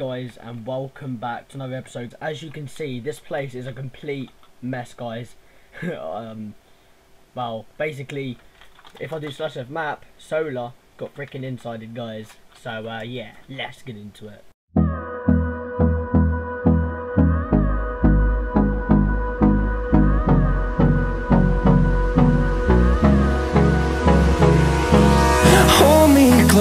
guys and welcome back to another episode. As you can see, this place is a complete mess guys. um, well, basically, if I do slash F map, solar got freaking insided guys. So uh, yeah, let's get into it.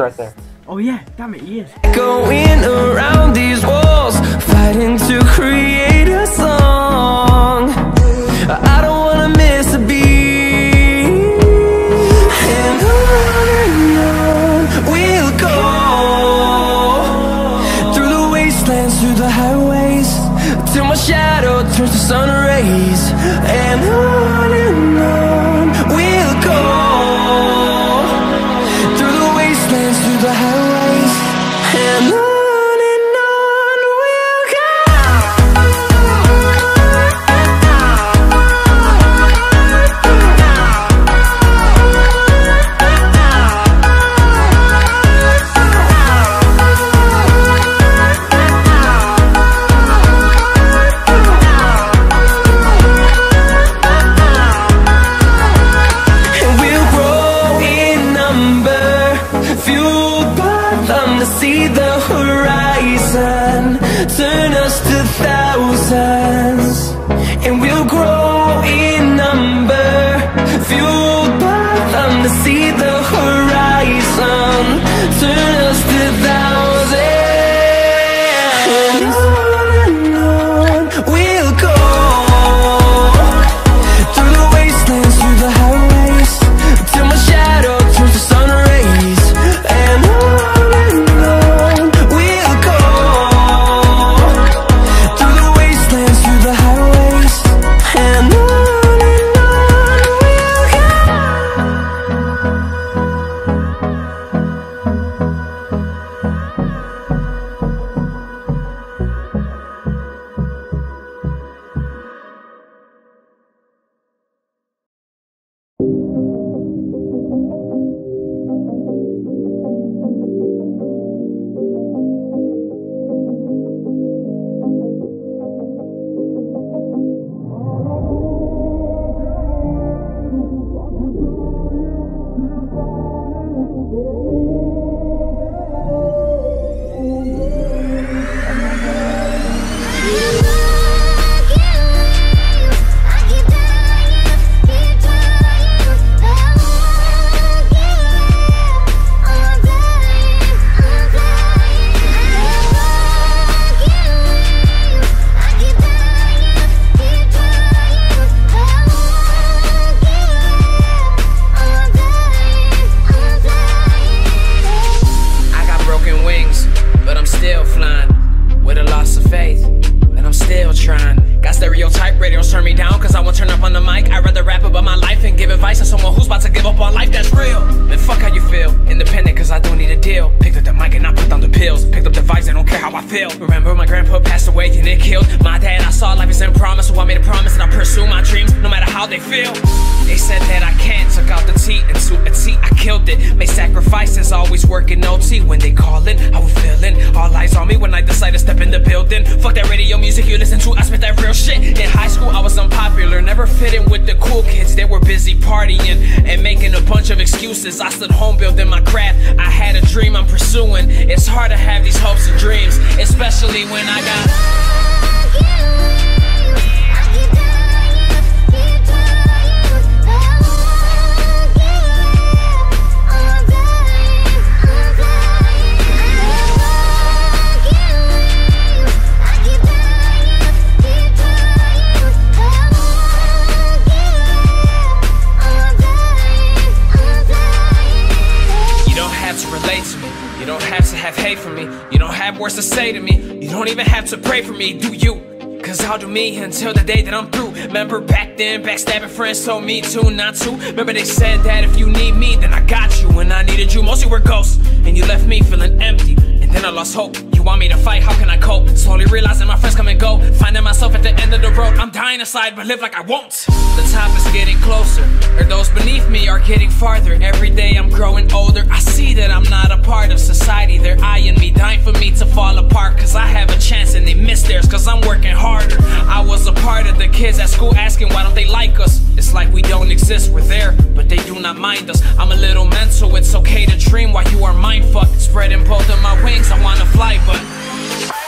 right there. Oh yeah, damn it, he is. Going around these walls Fighting to create a song I don't wanna miss a beat And on and on we'll go Through the wastelands, through the highways Till my shadow turns to sun rays And on stereotype. Radios turn me down cause I won't turn up on the mic. I'd rather rap about my life and give advice to someone who's about to give up on life that's real. Man, fuck how you feel. Independent cause I don't need a deal. Picked up the mic and I put down the pills. Picked up the vibes, I don't care how I feel. Remember my grandpa passed away and it killed my dad. I saw life is in promise, so I made a promise that I'll pursue my dreams no how they feel. They said that I can't, took out the T and into a T, I killed it. Made sacrifices, always working OT. When they callin', I was feeling all eyes on me when I decided to step in the building. Fuck that radio music you listen to, I spit that real shit. In high school, I was unpopular, never fit in with the cool kids. They were busy partying and making a bunch of excuses. I stood home building my craft. I had a dream I'm pursuing. It's hard to have these hopes and dreams, especially when I got. Have hate for me. You don't have words to say to me. You don't even have to pray for me, do you? Cause I'll do me until the day that I'm through. Remember back then, backstabbing friends told me to not to. Remember they said that if you need me, then I got you. When I needed you, most you were ghosts. And you left me feeling empty. And then I lost hope. You want me to fight, how can I cope? Slowly realizing my friends come and go. Finding myself at the end of the road. I'm dying inside, but live like I won't. The top getting closer. Or those beneath me are getting farther. Every day I'm growing older. I see that I'm not a part of society. They're eyeing me, dying for me to fall apart. Cause I have a chance and they miss theirs. Cause I'm working harder. I was a part of the kids at school asking why don't they like us. It's like we don't exist, we're there, but they do not mind us. I'm a little mental, it's okay to dream while you are mind fucked. Spreading both of my wings, I wanna fly, but